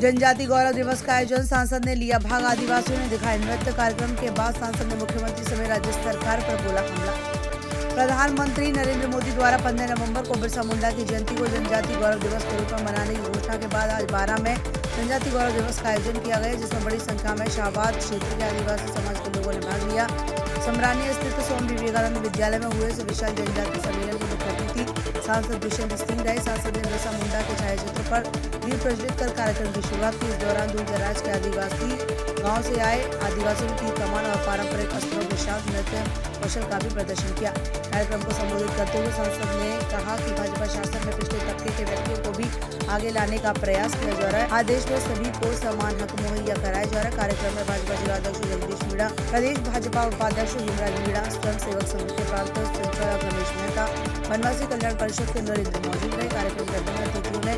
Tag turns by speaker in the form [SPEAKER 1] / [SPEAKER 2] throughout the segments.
[SPEAKER 1] जनजाति गौरव दिवस का आयोजन सांसद ने लिया। भाग आदिवासियों ने दिखाया नृत्य कार्यक्रम के बाद सांसद ने मुख्यमंत्री समेत राज्य सरकार पर बोला हमला। प्रधानमंत्री नरेंद्र मोदी द्वारा 15 नवंबर को बिरसा मुंडा की जयंती को जनजाति गौरव दिवस के रूप में मनाने की घोषणा के बाद आज बारह में जनजाति गौरव दिवस का आयोजन किया गया, जिसमें बड़ी संख्या में शाहबाद क्षेत्र के आदिवासी समाज के लोगों ने भाग लिया। समरानी स्थित स्वामी विवेकानंद विद्यालय में हुए विशाल जनजाति सम्मेलन की मुख्य अतिथि सांसद दुष्यंत सिंह रहे। सांसद ने बिरसा मुंडा के छाया चित्र पर दीप प्रज्वलित कर कार्यक्रम की शुरुआत की। इस दौरान दूर दराज के आदिवासी गाँव से आए आदिवासियों की कमान और पारंपरिक अस्त्रों के साथ नृत्य कौशल का भी प्रदर्शन किया। कार्यक्रम को संबोधित करते हुए सांसद ने कहा कि भाजपा शासन में पिछले तबके के व्यक्तियों को भी आगे लाने का प्रयास किया जा रहा है। आज देश में सभी को समान हक मुहैया कराया जा रहा है। कार्यक्रम में भाजपा जिलाध्यक्ष जगदीश मीणा, प्रदेश भाजपा उपाध्यक्ष हिमराज मीणा स्वयं सेवक संघ के प्रांत संचालक रमेश मेहता वनवासी कल्याण परिषद के नरेंद्र मौजूद रहे। कार्यक्रम के अंत में अतिथियों ने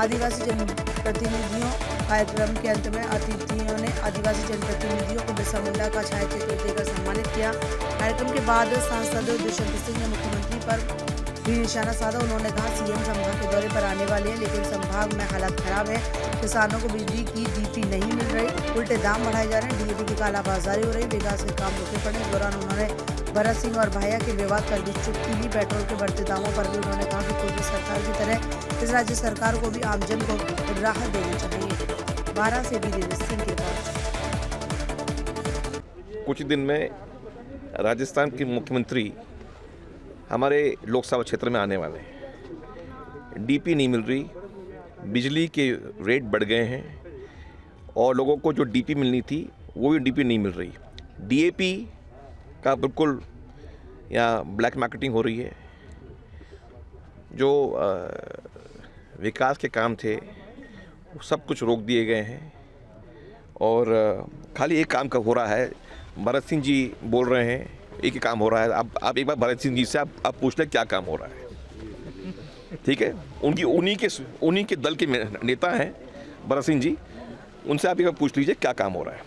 [SPEAKER 1] आदिवासी जनप्रतिनिधियों, कार्यक्रम के अंत में अतिथियों ने आदिवासी जनप्रतिनिधियों को बिरसा मुंडा का छायाचित्र देकर सम्मानित किया। कार्यक्रम के बाद सांसद दुष्यंत सिंह ने मुख्यमंत्री पर भी निशाना साधा, उन्होंने कहा सीएम संभाग के दौरे पर आने वाले हैं, लेकिन संभाग में हालात खराब है। किसानों को बिजली की डीपी नहीं मिल रही। उल्टे दाम बढ़ाए जा रहे हैं। डीएपी की कालाबाजारी हो रही। विकास के काम रुके पड़े। इस दौरान उन्होंने भरत सिंह और भाया के विवाद पर भी चुटकी ली। पेट्रोल के बढ़ते दामों पर भी उन्होंने कहा कि पूर्वी सरकार की तरह इस राज्य सरकार को भी आमजन को राहत देनी चाहिए। बारह से दिनेश सिंह के पास
[SPEAKER 2] कुछ दिन में राजस्थान के मुख्यमंत्री हमारे लोकसभा क्षेत्र में आने वाले हैं। डीपी नहीं मिल रही बिजली के रेट बढ़ गए हैं और लोगों को जो डीपी मिलनी थी वो भी डीपी नहीं मिल रही। डीएपी का बिल्कुल यहाँ ब्लैक मार्केटिंग हो रही है। जो अ, विकास के काम थे सब कुछ रोक दिए गए हैं और खाली एक काम का हो रहा है। भरत सिंह जी बोल रहे हैं एक ही काम हो रहा है। आप आप एक बार भरत सिंह जी से आप आप पूछ लें क्या काम हो रहा है। ठीक है? उनकी, उन्हीं के उन्हीं के दल के नेता हैं भरत सिंह जी। उनसे आप एक बार पूछ लीजिए क्या काम हो रहा है।